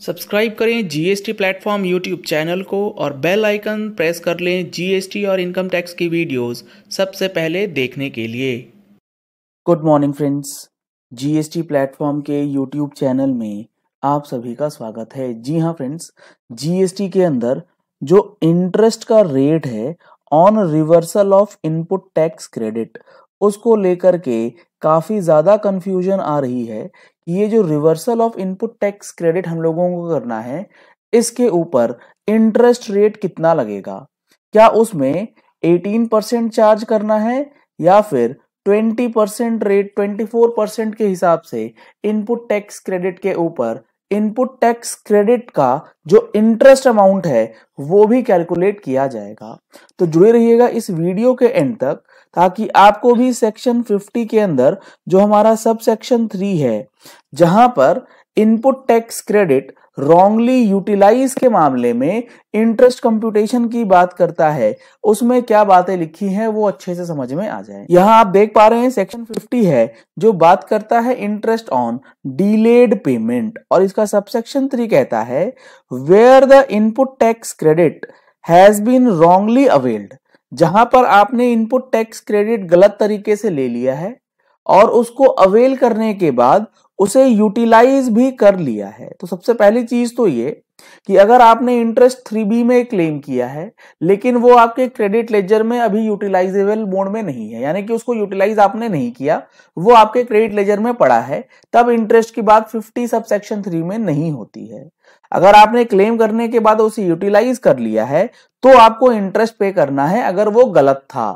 Subscribe करें GST platform YouTube channel को और बेल आइकन प्रेस कर लें जीएसटी और इनकम टैक्स की वीडियोस सबसे पहले देखने के लिए। Good morning friends GST platform के यूट्यूब चैनल में आप सभी का स्वागत है। जी हाँ फ्रेंड्स जीएसटी के अंदर जो इंटरेस्ट का रेट है on reversal of input tax credit उसको लेकर के काफ़ी ज़्यादा कंफ्यूजन आ रही है ये जो reversal of input tax credit हम लोगों को करना है, इसके ऊपर इंटरेस्ट रेट कितना लगेगा? क्या उसमें 18 परसेंट चार्ज करना है या फिर 20 परसेंट रेट 24 परसेंट के हिसाब से इनपुट टैक्स क्रेडिट के ऊपर इनपुट टैक्स क्रेडिट का जो इंटरेस्ट अमाउंट है, वो भी कैलकुलेट किया जाएगा। तो जुड़े रहिएगा इस वीडियो के एंड तक, ताकि आपको भी सेक्शन 50 के अंदर जो हमारा सब सेक्शन थ्री है, जहाँ पर input tax credit wrongly utilise के मामले में इंटरेस्ट कंप्यूटेशन की बात करता है, उसमें क्या बातें लिखी हैं वो अच्छे से समझ में आ जाए। यहाँ आप देख पा रहे हैं सेक्शन 50 है, जो बात करता है इंटरेस्ट ऑन डिलेड पेमेंट और इसका सबसेक्शन थ्री कहता है where the input tax credit has been wrongly availed जहाँ पर आपने इनपुट टैक्स क्रेडिट गलत तरीके से ले लिया है और उसको अवेल करने के बाद उसे यूटिलाइज भी कर लिया है। तो सबसे पहली चीज़ तो ये कि अगर आपने इंटरेस्ट थ्री बी में क्लेम किया है, लेकिन वो आपके क्रेडिट लेजर में अभी यूटिलाइजेबल मोड में नहीं है, यानी कि उसको यूटिलाइज आपने नहीं किया, वो आपके क्रेडिट लेजर में पड़ा है, तब इंटरेस्ट की बात 50 सब सेक्शन थ्री में नहीं होती है। अगर आपने क्लेम करने के बाद उसे यूटिलाइज कर लिया है तो आपको इंटरेस्ट पे करना है अगर वो गलत था।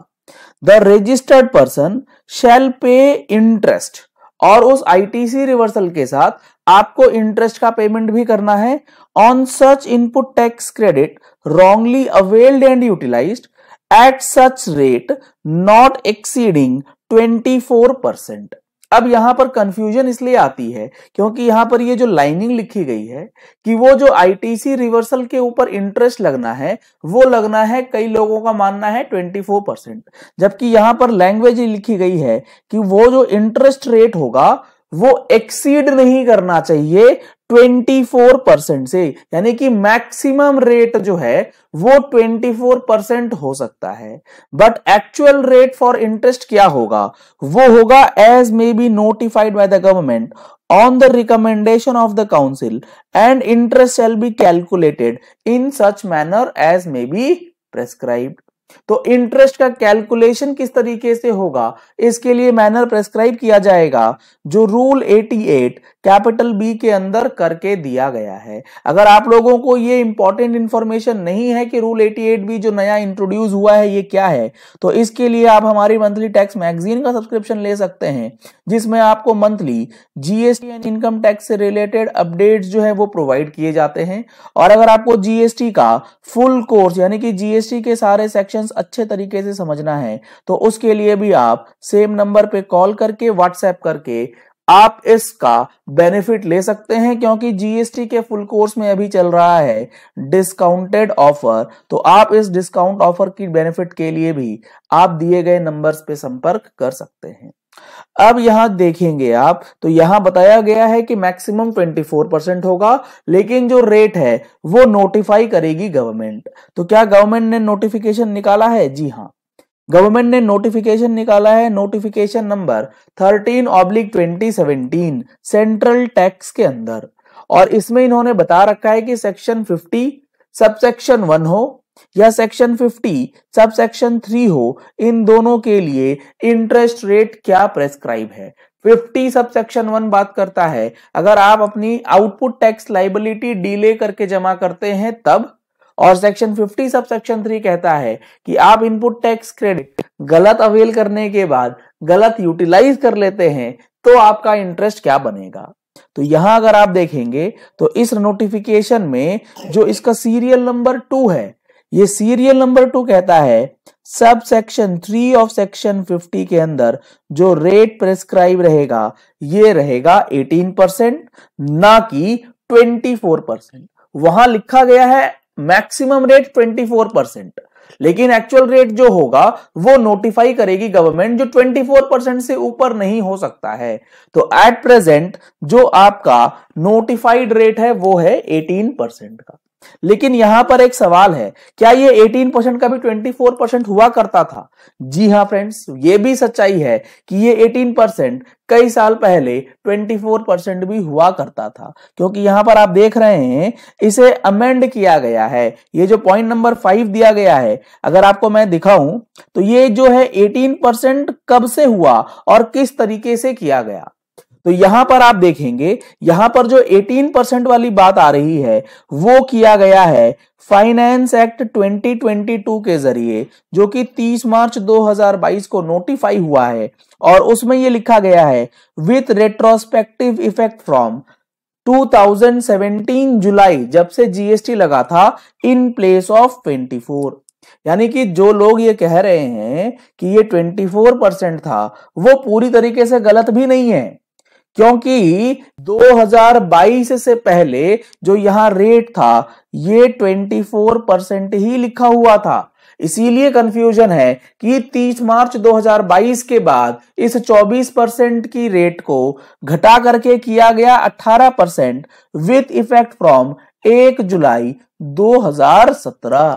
The registered person shall pay interest और उस आईटीसी रिवर्सल के साथ आपको इंटरेस्ट का पेमेंट भी करना है। On such input tax credit wrongly availed and utilise at such rate not exceeding 24 percent अब यहाँ पर कंफ्यूजन इसलिए आती है क्योंकि यहाँ पर ये जो लाइनिंग लिखी गई है कि वो जो आईटीसी रिवर्सल के ऊपर इंटरेस्ट लगना है, वो लगना है कई लोगों का मानना है 24 परसेंट जबकि यहाँ पर लैंग्वेज लिखी गई है कि वो जो इंटरेस्ट रेट होगा, वो एक्सीड नहीं करना चाहिए 24 परसेंट से, यानी कि मैक्सिमम रेट जो है, वो 24 परसेंट हो सकता है। But actual rate for interest क्या होगा? वो होगा as may be notified by the government on the recommendation of the council and interest shall be calculated in such manner as may be prescribed तो interest का calculation किस तरीके से होगा? इसके लिए मैनर प्रेस्क्राइब किया जाएगा। जो रूल 88 कैपिटल बी के अंदर करके दिया गया है। अगर आप लोगों को ये इंपॉर्टेंट इंफॉर्मेशन नहीं है कि रूल 88 बी जो नया इंट्रोड्यूस हुआ है, ये क्या है तो इसके लिए आप हमारी मंथली टैक्स मैगजीन का सब्सक्रिप्शन ले सकते हैं, जिसमें आपको monthly GST and income tax से रिलेटेड अपडेट्स जो है वो प्रोवाइड किए जाते हैं। और अगर आपको जीएसटी का फुल कोर्स यानी कि जीएसटी के सारे सेक्शंस अच्छे तरीके से समझना है तो उसके लिए भी आप सेम नंबर पे कॉल करके व्हाट्सएप करके आप इसका बेनिफिट ले सकते हैं क्योंकि जीएसटी के फुल कोर्स में अभी चल रहा है डिस्काउंटेड ऑफ़र तो आप इस डिस्काउंट ऑफ़र की बेनिफिट के लिए भी आप दिए गए नंबर्स पे संपर्क कर सकते हैं। अब यहाँ देखेंगे आप तो यहाँ बताया गया है कि मैक्सिमम 24 परसेंट होगा, लेकिन जो रेट है वो नोटिफाई करेगी गवर्नमेंट तो क्या गवर्नमेंट ने नोटिफिकेशन निकाला है? जी हाँ। गवर्नमेंट ने नोटिफिकेशन निकाला है, notification number 13 oblique 2017 central tax के अंदर। और इसमें इन्होंने बता रखा है कि सेक्शन 50 सब सेक्शन वन हो या सेक्शन 50 सब सेक्शन थ्री हो, इन दोनों के लिए इंटरेस्ट रेट क्या प्रेस्क्राइब है? 50 सब सेक्शन वन बात करता है, अगर आप अपनी आउटपुट टैक्स लाइबिलिटी डीले करके जमा करते हैं, तब और सेक्शन 50 सब सेक्शन थ्री कहता है कि आप इनपुट टैक्स क्रेडिट गलत अवेल करने के बाद गलत यूटिलाइज कर लेते हैं तो आपका इंटरेस्ट क्या बनेगा? तो यहाँ अगर आप देखेंगे तो इस नोटिफिकेशन में जो इसका सीरियल नंबर टू है, ये सीरियल नंबर टू कहता है sub section three of section fifty के अंदर जो रेट प्रेस्क्राइब रहेगा, ये रहेगा एटीन परसेंट ना कि ट्वेंटी फोर परसेंट वहाँ लिखा गया है maximum rate twenty four percent. लेकिन एक्चुअल रेट जो होगा, वो नोटिफाई करेगी गवर्नमेंट जो 24 परसेंट से ऊपर नहीं हो सकता है। तो एट प्रेजेंट जो आपका नोटिफाइड रेट है, वो है 18 परसेंट का। लेकिन यहाँ पर एक सवाल है, क्या ये 18 परसेंट का भी 24 परसेंट हुआ करता था? जी हाँ फ्रेंड्स ये भी सच्चाई है कि ये 18 परसेंट कई साल पहले 24 परसेंट भी हुआ करता था, क्योंकि यहाँ पर आप देख रहे हैं, इसे अमेंड किया गया है। ये जो पॉइंट नंबर फाइव दिया गया है, अगर आपको मैं दिखाऊँ तो ये जो है 18 परसेंट कब से हुआ और किस तरीके से किया गया? तो यहाँ पर आप देखेंगे, यहाँ पर जो 18 परसेंट वाली बात आ रही है, वो किया गया है फाइनेंस एक्ट 2022 के ज़रिए, जो कि 30 मार्च 2022 को नोटिफाई हुआ है। और उसमें ये लिखा गया है with retrospective effect from 2017 July, जब से जीएसटी लगा था इन प्लेस ऑफ़ 24 यानी कि जो लोग ये कह रहे हैं कि ये 24 परसेंट था, वो पूरी तरीके से गलत भी नहीं है। क्योंकि 2022 से पहले जो यहाँ रेट था, ये 24 परसेंट ही लिखा हुआ था। इसीलिए कंफ्यूजन है कि 30 मार्च 2022 के बाद इस 24 परसेंट की रेट को घटा करके किया गया 18 percent with effect from 1 July 2017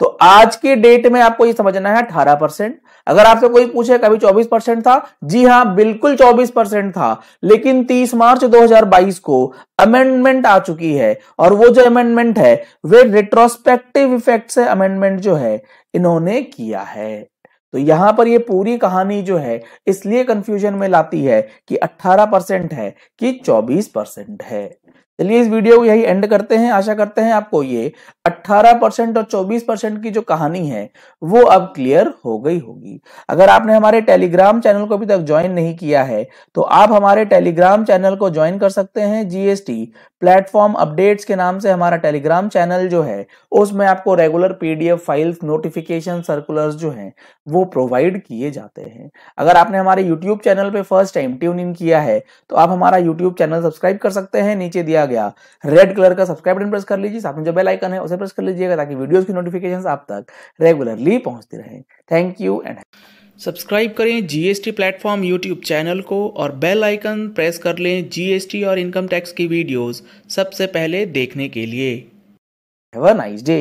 तो आज के डेट में आपको ये समझना है 18 परसेंट अगर आपसे कोई पूछे कभी 24 परसेंट था, जी हाँ, बिल्कुल 24 परसेंट था, लेकिन 30 मार्च 2022 को अमेंडमेंट आ चुकी है, और वो जो अमेंडमेंट है, वे रिट्रोस्पेक्टिव इफ़ेक्ट से अमेंडमेंट जो है, इन्होंने किया है। तो यहाँ पर ये पूरी कहानी जो है, इसलिए कंफ्यूजन में लाती है कि 18 परसेंट है कि 24 परसेंट है। चलिए इस वीडियो को यही एंड करते हैं। आशा करते हैं आपको ये 18 परसेंट और 24 परसेंट की जो कहानी है, वो अब क्लियर हो गई होगी। अगर आपने हमारे टेलीग्राम चैनल को अभी तक ज्वाइन नहीं किया है तो आप हमारे टेलीग्राम चैनल को ज्वाइन कर सकते हैं। जीएसटी प्लेटफॉर्म अपडेट्स के नाम से हमारा टेलीग्राम चैनल जो है, उसमें आपको regular PDF files notification circulars जो हैं, वो प्रोवाइड किए जाते हैं। अगर आपने हमारे यूट्यूब चैनल पे फ़र्स्ट टाइम ट्यून इन किया है तो आप हमारा यूट्यूब चैनल सब्सक्राइब कर सकते हैं। नीचे दिया गया रेड कलर का सब्सक्राइब बटन प्रेस कर लीजिए साथ में जो बेल आइकन है उसे प्रेस कर लीजिएगा ताकि वीडियोस की नोटिफिकेशंस आप तक रेगुलरली पहुँचती रहे। थैंक यू एंड सब्सक्राइब करें जीएसटी प्लेटफॉर्म यूट्यूब चैनल को और बेल आइकन प्रेस कर लें जीएसटी और इनकम टैक्स की वीडियोस सबसे पहले देखने के लिए। Have a nice day